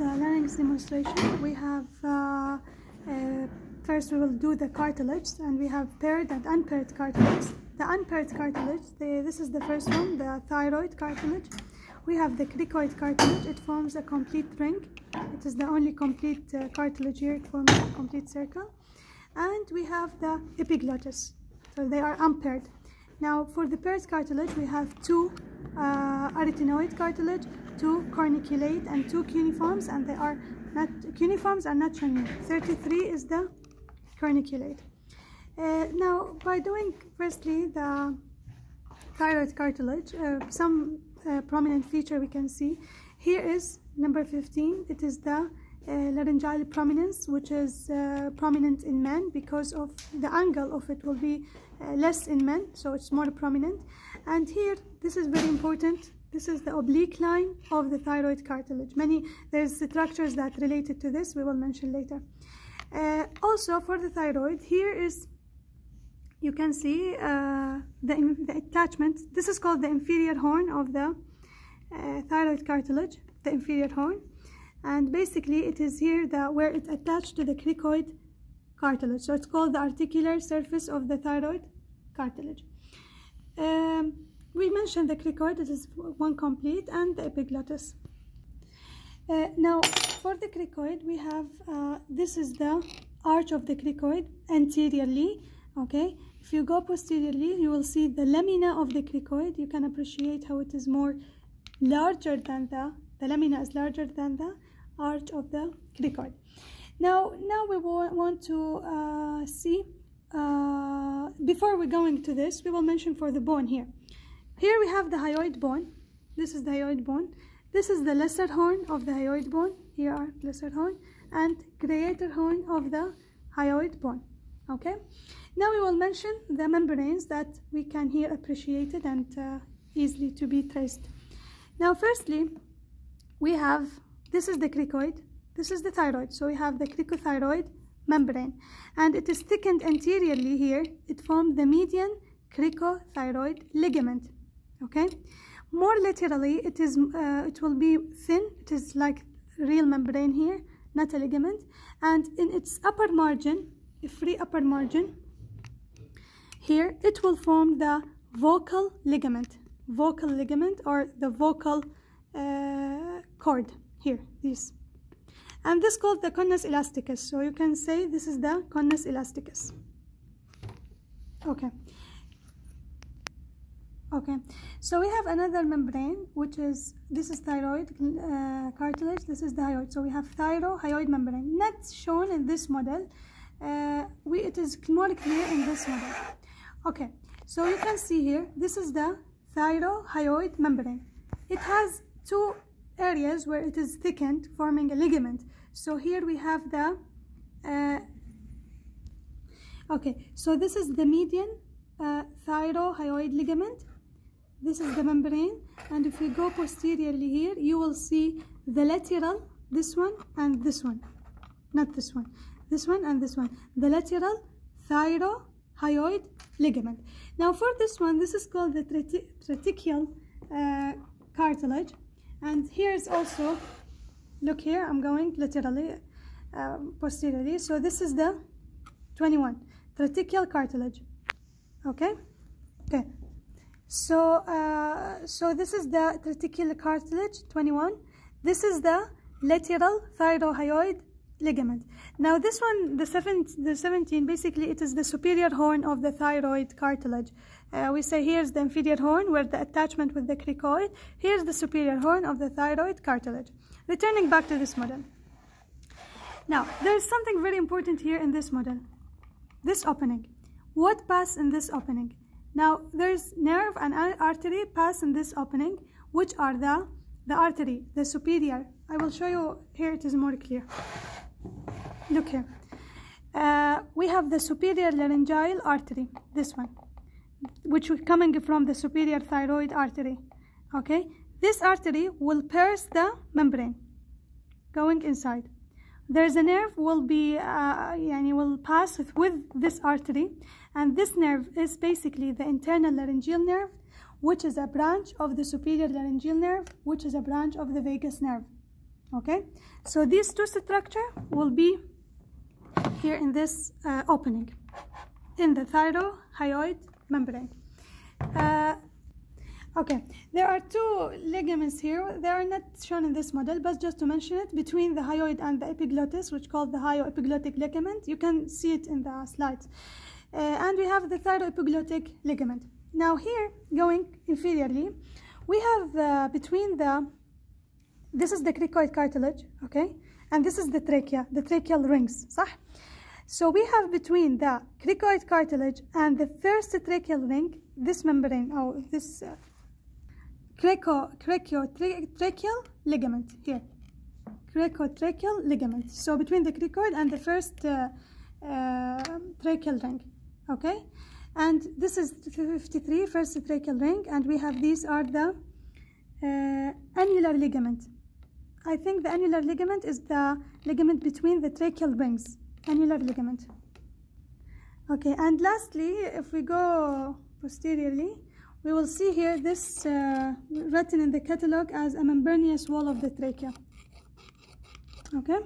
the larynx demonstration, we have uh, uh, first we will do the cartilage, and we have paired and unpaired cartilage. The unpaired cartilage, the, this is the first one, the thyroid cartilage. We have the cricoid cartilage. It forms a complete ring. It is the only complete uh, cartilage here. It forms a complete circle. And we have the epiglottis. So they are unpaired. Now for the paired cartilage, we have two uh, arytenoid cartilage, two corniculate, and two cuneiforms, and they are not cuneiforms are not shown here. 33 is the corniculate. Uh, now by doing firstly the thyroid cartilage, uh, some uh, prominent feature we can see here is number 15. It is the uh, laryngeal prominence, which is uh, prominent in men because of the angle of it will be uh, less in men, so it's more prominent. And here, this is very important. This is the oblique line of the thyroid cartilage. Many there's the structures that related to this. We will mention later. Uh, also, for the thyroid, here is you can see uh, the, the attachment. This is called the inferior horn of the uh, thyroid cartilage, the inferior horn and basically it is here that where it's attached to the cricoid cartilage so it's called the articular surface of the thyroid cartilage um, we mentioned the cricoid it is one complete and the epiglottis uh, now for the cricoid we have uh, this is the arch of the cricoid anteriorly okay if you go posteriorly you will see the lamina of the cricoid you can appreciate how it is more larger than the the lamina is larger than the arch of the cricoid. Now, now we want to uh, see, uh, before we go into this, we will mention for the bone here. Here we have the hyoid bone. This is the hyoid bone. This is the lesser horn of the hyoid bone. Here are lesser horn and greater horn of the hyoid bone. Okay. Now we will mention the membranes that we can here appreciate it and uh, easily to be traced. Now, firstly, we have this is the cricoid, this is the thyroid. So we have the cricothyroid membrane, and it is thickened anteriorly here. It formed the median cricothyroid ligament. Okay, more laterally, it is uh, it will be thin. It is like real membrane here, not a ligament, and in its upper margin, free upper margin, here it will form the vocal ligament, vocal ligament or the vocal uh, cord here this. And this called the conus elasticus. So you can say this is the conus elasticus. Okay okay. So we have another membrane which is this is thyroid uh, cartilage. This is the hyoid so we have thyrohyoid membrane. Not shown in this model. Uh, we it is more clear in this model. Okay. So you can see here this is the thyrohyoid membrane. It has two areas where it is thickened forming a ligament. So here we have the uh, okay. So this is the median uh, thyrohyoid ligament this is the membrane and if we go posteriorly here you will see the lateral this one and this one. Not this one. This one and this one. The lateral thyrohyoid ligament. Now for this one this is called the tracheal uh, cartilage. And here's also look here I'm going literally uh, posteriorly. So this is the 21 tracheal cartilage. Okay? Okay so uh, so this is the tracheal cartilage 21 this is the lateral thyrohyoid ligament now this one the 7 the 17 basically it is the superior horn of the thyroid cartilage uh, we say here's the inferior horn where the attachment with the cricoid. Here's the superior horn of the thyroid cartilage. Returning back to this model. Now, there's something very important here in this model. This opening. What pass in this opening? Now, there's nerve and artery pass in this opening, which are the, the artery, the superior. I will show you here, it is more clear. Look here. Uh, we have the superior laryngeal artery, this one which is coming from the superior thyroid artery okay this artery will pierce the membrane going inside there's a nerve will be uh, yani will pass with this artery. And this nerve is basically the internal laryngeal nerve which is a branch of the superior laryngeal nerve which is a branch of the vagus nerve. Okay? So these two structure will be here in this uh, opening. In the thyrohyoid membrane. Uh, okay there are two ligaments here. They are not shown in this model but just to mention it between the hyoid and the epiglottis which called the hyoepiglottic ligament you can see it in the slides. Uh, and we have the thyroepiglottic ligament. Now here going inferiorly we have uh, between the this is the cricoid cartilage okay? And this is the trachea the tracheal rings صح so we have between the cricoid cartilage and the first tracheal ring this membrane or this uh, crico criciotracheal ligament here. Cricotracheal ligament. So between the cricoid and the first uh, uh, tracheal ring okay? And this is 53 first tracheal ring and we have these are the uh, annular ligament. I think the annular ligament is the ligament between the tracheal rings annular ligament. Okay and lastly if we go posteriorly we will see here this uh, written in the catalog as a membranous wall of the trachea. Okay